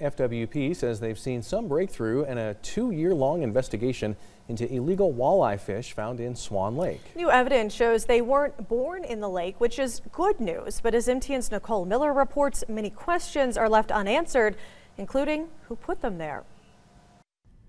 FWP says they've seen some breakthrough in a two-year-long investigation into illegal walleye fish found in Swan Lake. New evidence shows they weren't born in the lake, which is good news. But as MTN's Nicole Miller reports, many questions are left unanswered, including who put them there.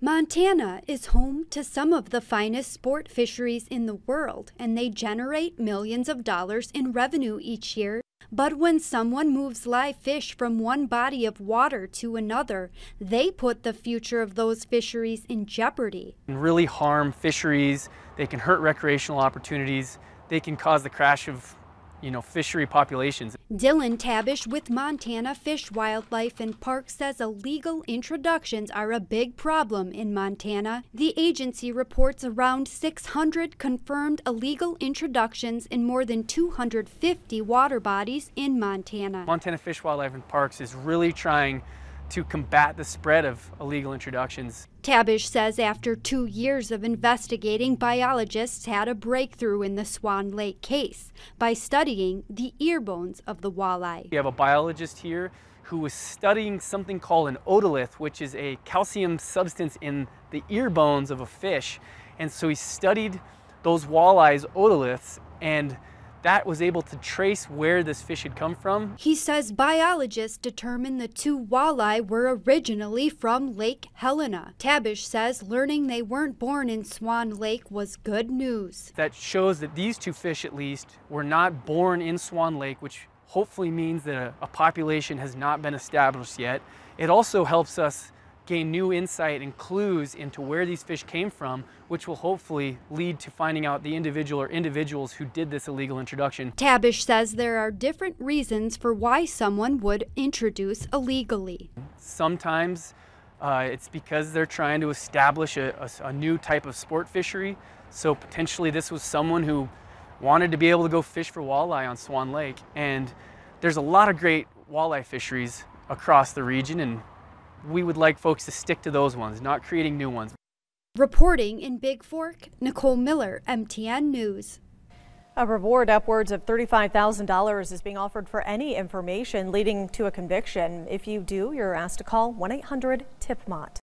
Montana is home to some of the finest sport fisheries in the world, and they generate millions of dollars in revenue each year. But when someone moves live fish from one body of water to another, they put the future of those fisheries in jeopardy. Really harm fisheries, they can hurt recreational opportunities, they can cause the crash of you know, fishery populations. Dillon Tabish with Montana Fish, Wildlife and Parks says illegal introductions are a big problem in Montana. The agency reports around 600 confirmed illegal introductions in more than 250 water bodies in Montana. Montana Fish, Wildlife and Parks is really trying to combat the spread of illegal introductions. Tabish says after two years of investigating, biologists had a breakthrough in the Swan Lake case by studying the ear bones of the walleye. We have a biologist here who was studying something called an otolith, which is a calcium substance in the ear bones of a fish. And so he studied those walleyes otoliths and that was able to trace where this fish had come from. He says biologists determined the two walleye were originally from Lake Helena. Tabish says learning they weren't born in Swan Lake was good news. That shows that these two fish, at least, were not born in Swan Lake, which hopefully means that a, a population has not been established yet. It also helps us gain new insight and clues into where these fish came from, which will hopefully lead to finding out the individual or individuals who did this illegal introduction. Tabish says there are different reasons for why someone would introduce illegally. Sometimes uh, it's because they're trying to establish a, a, a new type of sport fishery. So potentially this was someone who wanted to be able to go fish for walleye on Swan Lake. And there's a lot of great walleye fisheries across the region and we would like folks to stick to those ones, not creating new ones. Reporting in Bigfork, Nicole Miller, MTN News. A reward upwards of $35,000 is being offered for any information leading to a conviction. If you do, you're asked to call 1 800 TIP MONT.